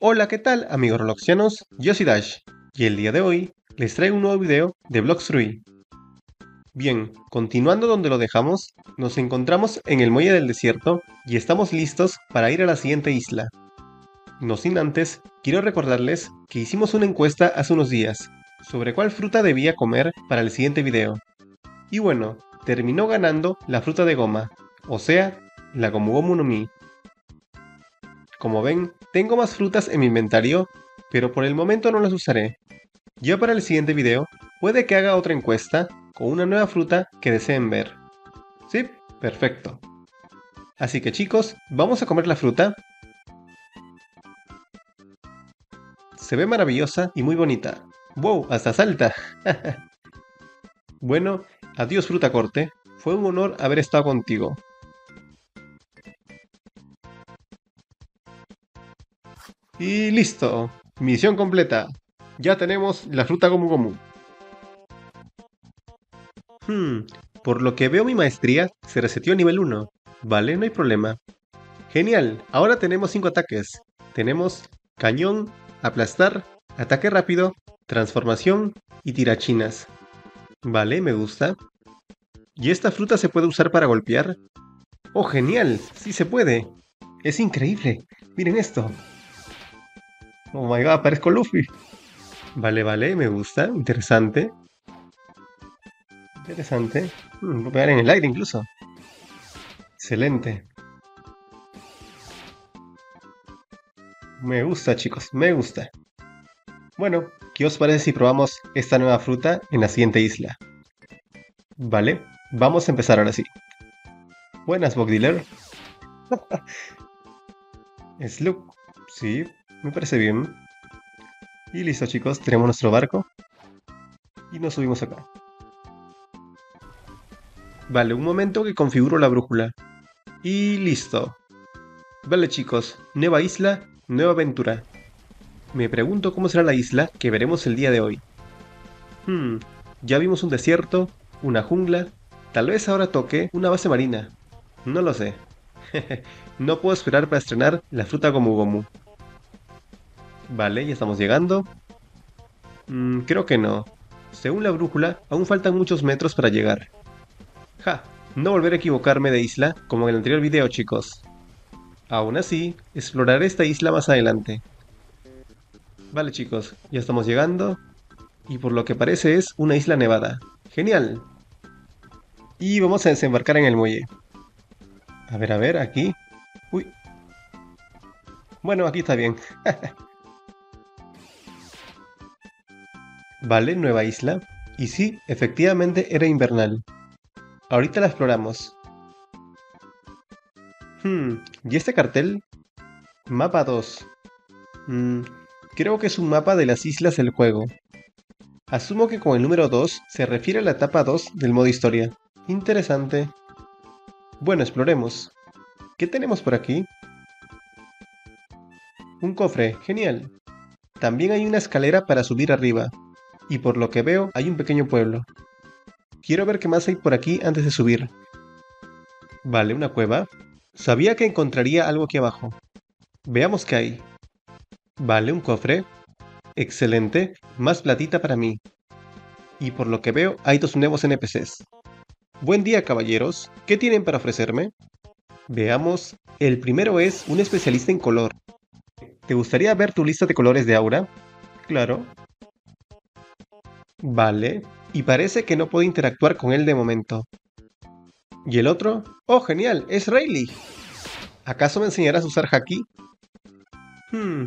Hola, ¿qué tal amigos Robloxianos? Yo soy Dash y el día de hoy les traigo un nuevo video de Blox Free. Bien, continuando donde lo dejamos, nos encontramos en el muelle del desierto y estamos listos para ir a la siguiente isla. No sin antes, quiero recordarles que hicimos una encuesta hace unos días sobre cuál fruta debía comer para el siguiente video. Y bueno, terminó ganando la fruta de goma, o sea, la Gomu Gomu no Mi. Como ven, tengo más frutas en mi inventario, pero por el momento no las usaré. Ya para el siguiente video, puede que haga otra encuesta con una nueva fruta que deseen ver. ¿Sí? Perfecto. Así que chicos, vamos a comer la fruta. Se ve maravillosa y muy bonita. ¡Wow! Hasta salta. bueno, adiós fruta corte. Fue un honor haber estado contigo. Y listo. Misión completa. Ya tenemos la fruta Gomu Gomu. Hmm, por lo que veo mi maestría se reseteó a nivel 1. Vale, no hay problema. Genial, ahora tenemos 5 ataques. Tenemos cañón, aplastar, ataque rápido, transformación y tirachinas. Vale, me gusta. ¿Y esta fruta se puede usar para golpear? ¡Oh, genial! Sí se puede. Es increíble. Miren esto. Oh my god, parezco Luffy. Vale, vale, me gusta. Interesante. Interesante. Mm, puedo pegar en el aire incluso. Excelente. Me gusta, chicos, me gusta. Bueno, ¿qué os parece si probamos esta nueva fruta en la siguiente isla? Vale, vamos a empezar ahora sí. Buenas, Bog Dealer. Sloop, sí, me parece bien. Y listo chicos, tenemos nuestro barco. Y nos subimos acá. Vale, un momento que configuro la brújula. Y listo. Vale chicos, nueva isla, nueva aventura. Me pregunto cómo será la isla que veremos el día de hoy. Hmm, ya vimos un desierto, una jungla, tal vez ahora toque una base marina. No lo sé. no puedo esperar para estrenar la fruta Gomu Gomu. Vale, ya estamos llegando. Mm, creo que no. Según la brújula, aún faltan muchos metros para llegar. Ja, no volver a equivocarme de isla como en el anterior video chicos. Aún así, exploraré esta isla más adelante. Vale chicos, ya estamos llegando. Y por lo que parece es una isla nevada. ¡Genial! Y vamos a desembarcar en el muelle. A ver, a ver, aquí. Uy. Bueno, aquí está bien. Vale, nueva isla. Y sí, efectivamente era invernal. Ahorita la exploramos. Hmm, ¿y este cartel? Mapa 2. Hmm, creo que es un mapa de las islas del juego. Asumo que con el número 2 se refiere a la etapa 2 del modo historia. Interesante. Bueno, exploremos. ¿Qué tenemos por aquí? Un cofre, genial. También hay una escalera para subir arriba y por lo que veo hay un pequeño pueblo. Quiero ver qué más hay por aquí antes de subir. Vale, una cueva. Sabía que encontraría algo aquí abajo. Veamos qué hay. Vale, un cofre. Excelente, más platita para mí. Y por lo que veo hay dos nuevos NPCs. Buen día caballeros, ¿qué tienen para ofrecerme? Veamos, el primero es un especialista en color. ¿Te gustaría ver tu lista de colores de aura? Claro, Vale, y parece que no puedo interactuar con él de momento. ¿Y el otro? ¡Oh, genial! ¡Es Rayleigh! ¿Acaso me enseñarás a usar Haki? Hmm,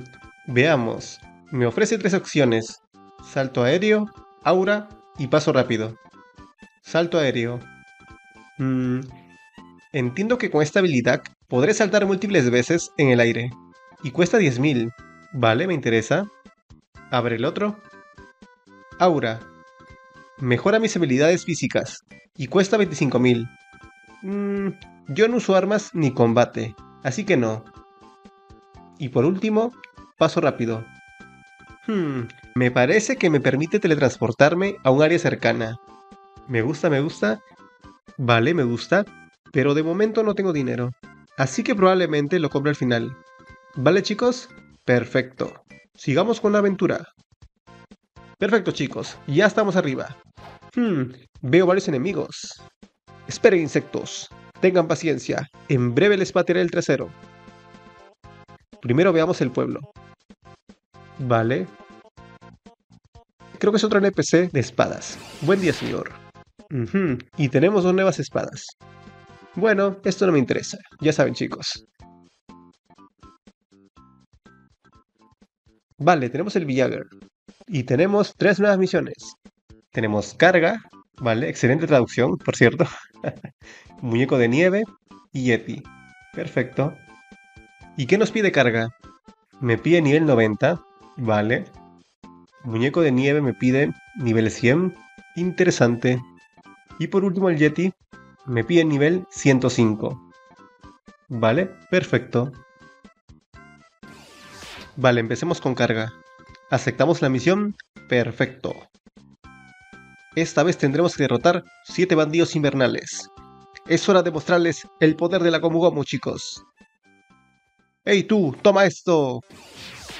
veamos. Me ofrece tres opciones. Salto aéreo, aura y paso rápido. Salto aéreo. Hmm, entiendo que con esta habilidad podré saltar múltiples veces en el aire. Y cuesta 10.000. Vale, me interesa. Abre el otro. Aura. Mejora mis habilidades físicas. Y cuesta 25.000. Mmm, yo no uso armas ni combate, así que no. Y por último, paso rápido. Hmm, me parece que me permite teletransportarme a un área cercana. Me gusta, me gusta. Vale, me gusta. Pero de momento no tengo dinero. Así que probablemente lo compre al final. ¿Vale chicos? Perfecto. Sigamos con la aventura. Perfecto chicos, ya estamos arriba. Hmm, veo varios enemigos. Esperen insectos. Tengan paciencia. En breve les patearé el trasero. Primero veamos el pueblo. Vale. Creo que es otro NPC de espadas. Buen día, señor. Y tenemos dos nuevas espadas. Bueno, esto no me interesa. Ya saben, chicos. Vale, tenemos el Villager. Y tenemos tres nuevas misiones. Tenemos carga, vale, excelente traducción, por cierto. Muñeco de nieve y Yeti. Perfecto. ¿Y qué nos pide carga? Me pide nivel 90, vale. Muñeco de nieve me pide nivel 100, interesante. Y por último el Yeti me pide nivel 105. Vale, perfecto. Vale, empecemos con carga. ¿Aceptamos la misión? Perfecto. Esta vez tendremos que derrotar 7 bandidos invernales. Es hora de mostrarles el poder de la Gomu chicos. ¡Ey tú! ¡Toma esto!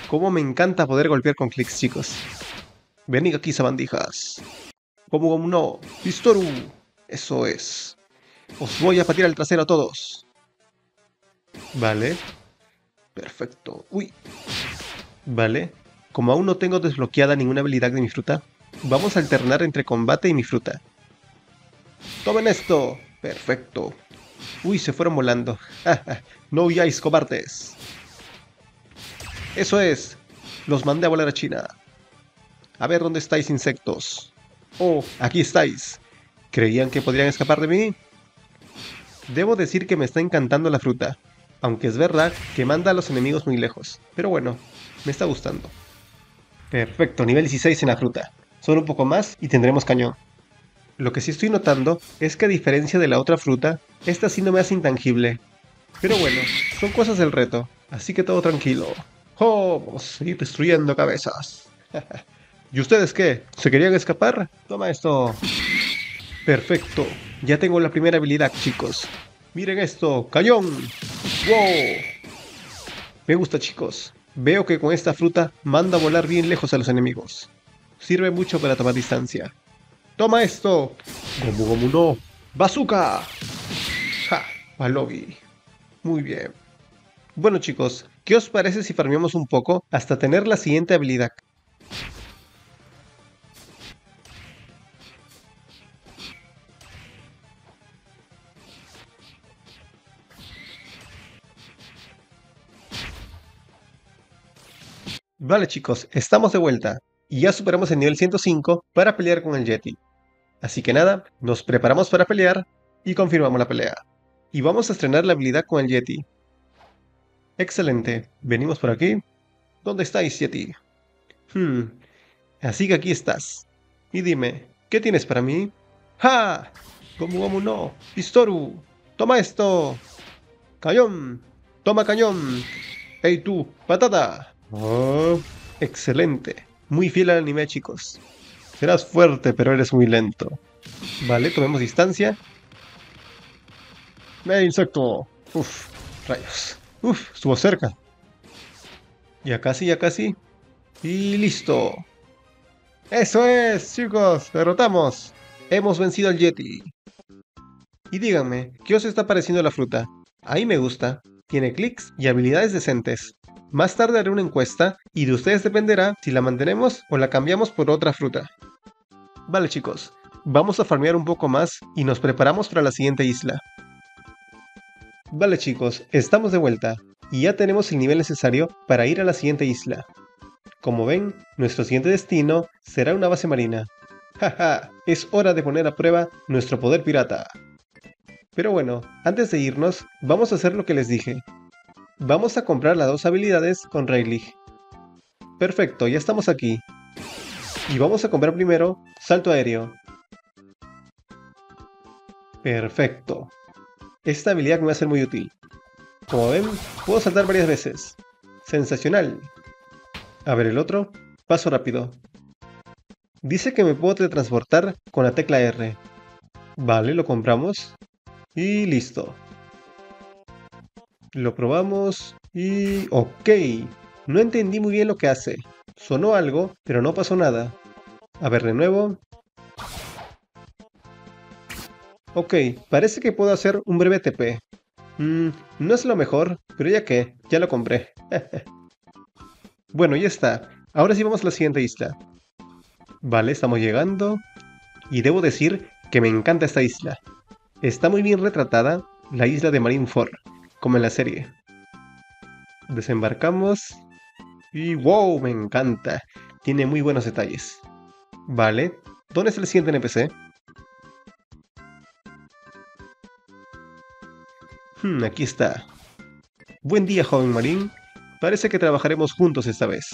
Cómo me encanta poder golpear con clics, chicos. Venid aquí, sabandijas. Gomu no. Pistoru. Eso es. Os voy a patear el trasero a todos. Vale. Perfecto. Uy. Vale. Como aún no tengo desbloqueada ninguna habilidad de mi fruta, vamos a alternar entre combate y mi fruta. ¡Tomen esto! Perfecto. Uy, se fueron volando. no huyáis, cobardes. Eso es. Los mandé a volar a China. A ver dónde estáis, insectos. Oh, aquí estáis. ¿Creían que podrían escapar de mí? Debo decir que me está encantando la fruta, aunque es verdad que manda a los enemigos muy lejos. Pero bueno, me está gustando. Perfecto, nivel 16 en la fruta. Solo un poco más y tendremos cañón. Lo que sí estoy notando es que a diferencia de la otra fruta, esta sí no me hace intangible. Pero bueno, son cosas del reto, así que todo tranquilo. ¡Oh! Vamos a seguir destruyendo cabezas. ¿Y ustedes qué? ¿Se querían escapar? Toma esto. Perfecto. Ya tengo la primera habilidad, chicos. Miren esto. ¡Cañón! ¡Wow! Me gusta, chicos. Veo que con esta fruta manda a volar bien lejos a los enemigos. Sirve mucho para tomar distancia. ¡Toma esto! ¡Gomu Gomu no! ¡Bazooka! ¡Ja! Balogi. Muy bien. Bueno chicos, ¿qué os parece si farmeamos un poco hasta tener la siguiente habilidad? Vale chicos, estamos de vuelta y ya superamos el nivel 105 para pelear con el Yeti. Así que nada, nos preparamos para pelear y confirmamos la pelea. Y vamos a estrenar la habilidad con el Yeti. Excelente, venimos por aquí. ¿Dónde estáis, Yeti? Hmm, así que aquí estás. Y dime, ¿qué tienes para mí? ¡Ja! Gomu Gomu no, Pistoru, toma esto. Cañón, toma cañón. ¡Ey tú, patata! Oh, excelente. Muy fiel al anime, chicos. Serás fuerte, pero eres muy lento. Vale, tomemos distancia. ¡Eh, insecto! Uf, rayos. Uf, estuvo cerca. Ya casi, ya casi. Y listo. ¡Eso es, chicos! ¡Derrotamos! Hemos vencido al Yeti. Y díganme, ¿qué os está pareciendo la fruta? Ahí me gusta. Tiene clics y habilidades decentes. Más tarde haré una encuesta y de ustedes dependerá si la mantenemos o la cambiamos por otra fruta. Vale chicos, vamos a farmear un poco más y nos preparamos para la siguiente isla. Vale chicos, estamos de vuelta y ya tenemos el nivel necesario para ir a la siguiente isla. Como ven, nuestro siguiente destino será una base marina. Jaja, es hora de poner a prueba nuestro poder pirata. Pero bueno, antes de irnos, vamos a hacer lo que les dije, Vamos a comprar las dos habilidades con Rayleigh. Perfecto, ya estamos aquí. Y vamos a comprar primero salto aéreo. Perfecto. Esta habilidad me va a ser muy útil. Como ven, puedo saltar varias veces. Sensacional. A ver el otro. Paso rápido. Dice que me puedo teletransportar con la tecla R. Vale, lo compramos. Y listo. Lo probamos y... ok. No entendí muy bien lo que hace. Sonó algo, pero no pasó nada. A ver de nuevo. Ok, parece que puedo hacer un breve TP. Mmm, no es lo mejor, pero ya que, ya lo compré. bueno, ya está. Ahora sí vamos a la siguiente isla. Vale, estamos llegando. Y debo decir que me encanta esta isla. Está muy bien retratada la isla de Marineford, como en la serie. Desembarcamos. Y wow, me encanta. Tiene muy buenos detalles. Vale. ¿Dónde es el siguiente NPC? Hmm, aquí está. Buen día, joven marín. Parece que trabajaremos juntos esta vez.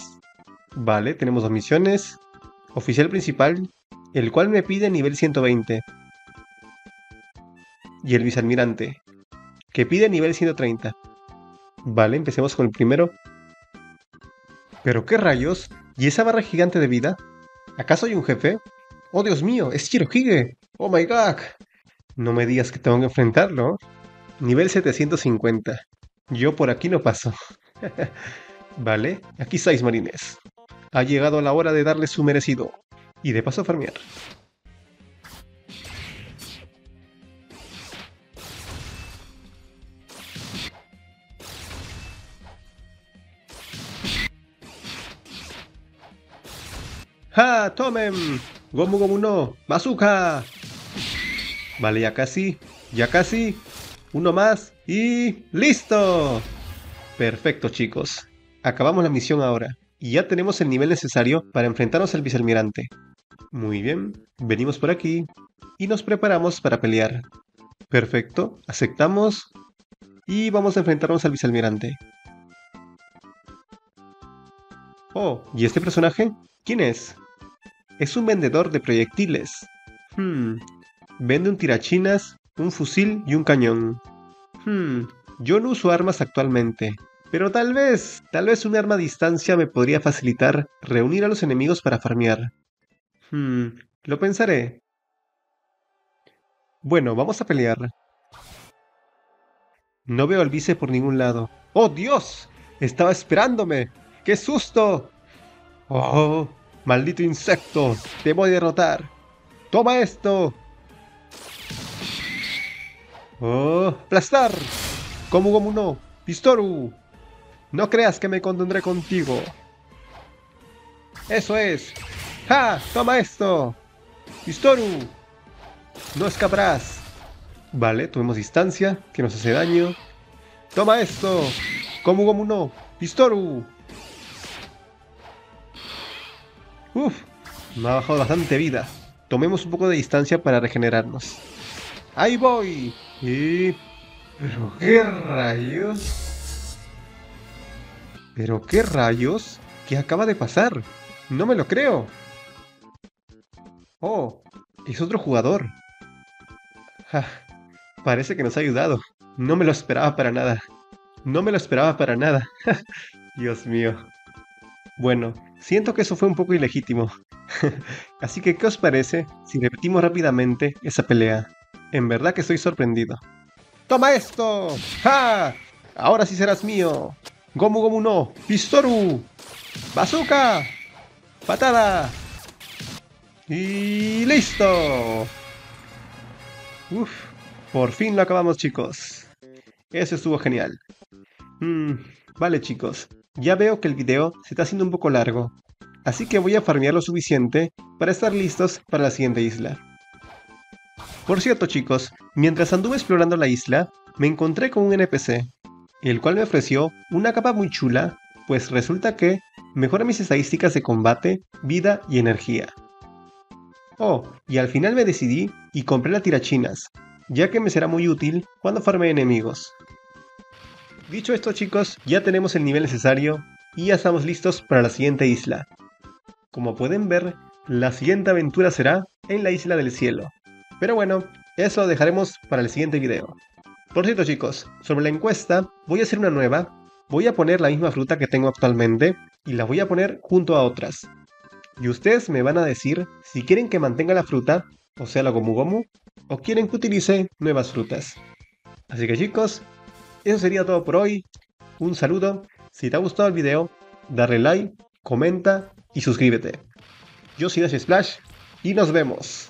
Vale, tenemos dos misiones. Oficial principal, el cual me pide nivel 120. Y el vicealmirante, que pide nivel 130. Vale, empecemos con el primero. ¿Pero qué rayos? ¿Y esa barra gigante de vida? ¿Acaso hay un jefe? ¡Oh, Dios mío! ¡Es Shirohige! ¡Oh, my God! No me digas que tengo que enfrentarlo. Nivel 750. Yo por aquí no paso. vale, aquí estáis, marines. Ha llegado la hora de darle su merecido. Y de paso farmear. ¡Ja! ¡Tomen! ¡Gomu Gomu no! ¡Bazooka! Vale, ya casi. Ya casi. Uno más. Y... ¡Listo! Perfecto, chicos. Acabamos la misión ahora. Y ya tenemos el nivel necesario para enfrentarnos al vicealmirante. Muy bien. Venimos por aquí. Y nos preparamos para pelear. Perfecto. Aceptamos. Y vamos a enfrentarnos al vicealmirante. Oh, ¿y este personaje? ¿Quién es? Es un vendedor de proyectiles. Hmm. Vende un tirachinas, un fusil y un cañón. Hmm. Yo no uso armas actualmente. Pero tal vez, tal vez un arma a distancia me podría facilitar reunir a los enemigos para farmear. Hmm. Lo pensaré. Bueno, vamos a pelear. No veo al vice por ningún lado. ¡Oh, Dios! Estaba esperándome. ¡Qué susto! ¡Oh! Maldito insecto, te voy a derrotar. Toma esto. Oh, aplastar. Como como no. Pistoru. No creas que me contendré contigo. Eso es. ¡Ja! Toma esto. Pistoru. No escaparás. Vale, tomemos distancia, que nos hace daño. Toma esto. Como como no. Pistoru. Uf, me ha bajado bastante vida. Tomemos un poco de distancia para regenerarnos. ¡Ahí voy! Y... ¿Pero qué rayos? ¿Pero qué rayos? ¿Qué acaba de pasar? No me lo creo. Oh, es otro jugador. parece que nos ha ayudado. No me lo esperaba para nada. No me lo esperaba para nada. Dios mío. Bueno, siento que eso fue un poco ilegítimo. Así que, ¿qué os parece si repetimos rápidamente esa pelea? En verdad que estoy sorprendido. ¡Toma esto! ¡Ja! Ahora sí serás mío. Gomu Gomu no. Pistoru. Bazooka. Patada. Y listo. Uf, por fin lo acabamos chicos. Eso estuvo genial. Mm, vale chicos, ya veo que el video se está haciendo un poco largo, así que voy a farmear lo suficiente para estar listos para la siguiente isla. Por cierto chicos, mientras anduve explorando la isla, me encontré con un NPC, el cual me ofreció una capa muy chula, pues resulta que mejora mis estadísticas de combate, vida y energía. Oh, y al final me decidí y compré la tirachinas, ya que me será muy útil cuando farme enemigos. Dicho esto chicos, ya tenemos el nivel necesario y ya estamos listos para la siguiente isla. Como pueden ver, la siguiente aventura será en la isla del cielo. Pero bueno, eso lo dejaremos para el siguiente video. Por cierto chicos, sobre la encuesta voy a hacer una nueva. Voy a poner la misma fruta que tengo actualmente y la voy a poner junto a otras. Y ustedes me van a decir si quieren que mantenga la fruta, o sea la gomu gomu, o quieren que utilice nuevas frutas. Así que chicos, eso sería todo por hoy. Un saludo. Si te ha gustado el video, dale like, comenta y suscríbete. Yo soy Dash Splash y nos vemos.